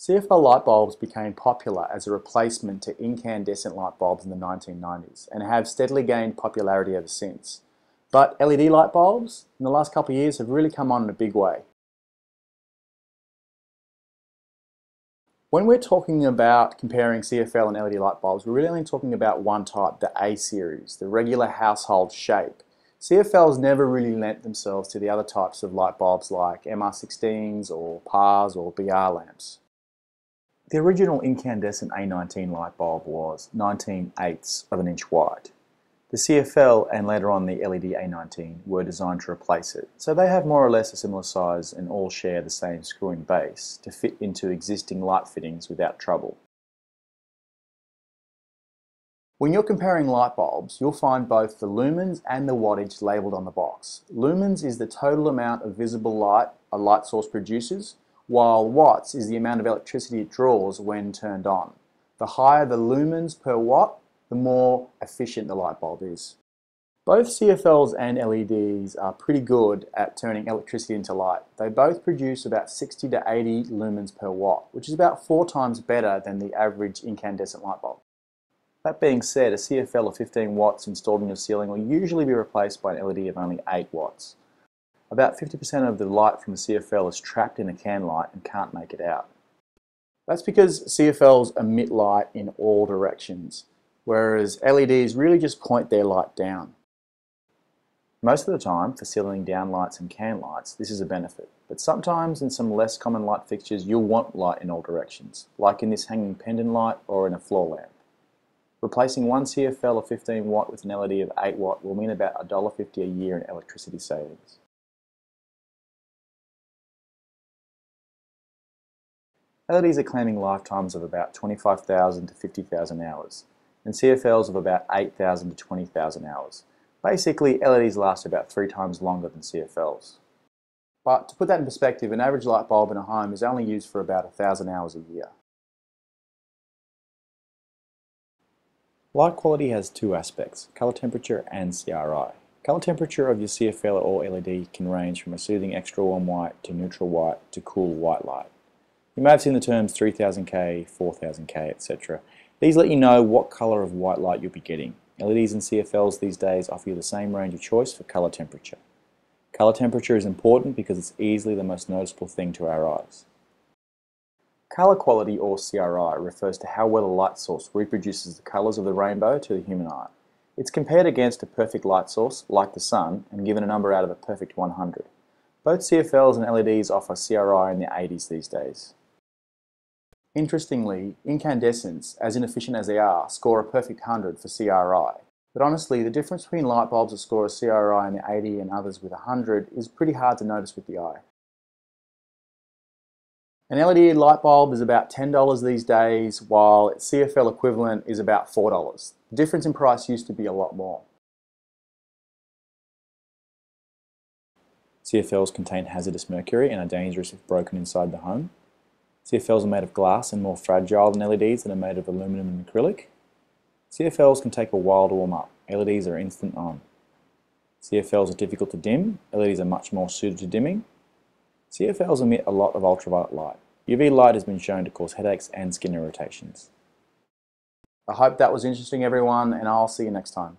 CFL light bulbs became popular as a replacement to incandescent light bulbs in the 1990s and have steadily gained popularity ever since. But LED light bulbs in the last couple of years have really come on in a big way. When we're talking about comparing CFL and LED light bulbs, we're really only talking about one type, the A series, the regular household shape. CFLs never really lent themselves to the other types of light bulbs like MR16s or PARs or BR lamps. The original incandescent A19 light bulb was 19 eighths of an inch wide. The CFL and later on the LED A19 were designed to replace it, so they have more or less a similar size and all share the same screw-in base to fit into existing light fittings without trouble. When you're comparing light bulbs, you'll find both the lumens and the wattage labelled on the box. Lumens is the total amount of visible light a light source produces, while watts is the amount of electricity it draws when turned on. The higher the lumens per watt, the more efficient the light bulb is. Both CFLs and LEDs are pretty good at turning electricity into light. They both produce about 60 to 80 lumens per watt, which is about four times better than the average incandescent light bulb. That being said, a CFL of 15 watts installed in your ceiling will usually be replaced by an LED of only 8 watts. About 50% of the light from a CFL is trapped in a can light and can't make it out. That's because CFLs emit light in all directions, whereas LEDs really just point their light down. Most of the time, for ceiling down lights and can lights, this is a benefit, but sometimes in some less common light fixtures you'll want light in all directions, like in this hanging pendant light or in a floor lamp. Replacing one CFL of 15 watt with an LED of 8 watt will mean about $1.50 a year in electricity savings. LEDs are claiming lifetimes of about 25,000 to 50,000 hours, and CFLs of about 8,000 to 20,000 hours. Basically, LEDs last about three times longer than CFLs. But to put that in perspective, an average light bulb in a home is only used for about 1,000 hours a year. Light quality has two aspects, color temperature and CRI. Color temperature of your CFL or LED can range from a soothing extra warm white to neutral white to cool white light. You may have seen the terms 3000K, 4000K, etc. These let you know what color of white light you'll be getting. LEDs and CFLs these days offer you the same range of choice for color temperature. Color temperature is important because it's easily the most noticeable thing to our eyes. Color quality or CRI refers to how well a light source reproduces the colors of the rainbow to the human eye. It's compared against a perfect light source, like the sun, and given a number out of a perfect 100. Both CFLs and LEDs offer CRI in the 80s these days. Interestingly, incandescents, as inefficient as they are, score a perfect 100 for CRI. But honestly, the difference between light bulbs that score a CRI in the 80 and others with 100 is pretty hard to notice with the eye. An LED light bulb is about $10 these days, while its CFL equivalent is about $4. The difference in price used to be a lot more. CFLs contain hazardous mercury and are dangerous if broken inside the home. CFLs are made of glass and more fragile than LEDs that are made of aluminum and acrylic. CFLs can take a while to warm up. LEDs are instant on. CFLs are difficult to dim. LEDs are much more suited to dimming. CFLs emit a lot of ultraviolet light. UV light has been shown to cause headaches and skin irritations. I hope that was interesting everyone and I'll see you next time.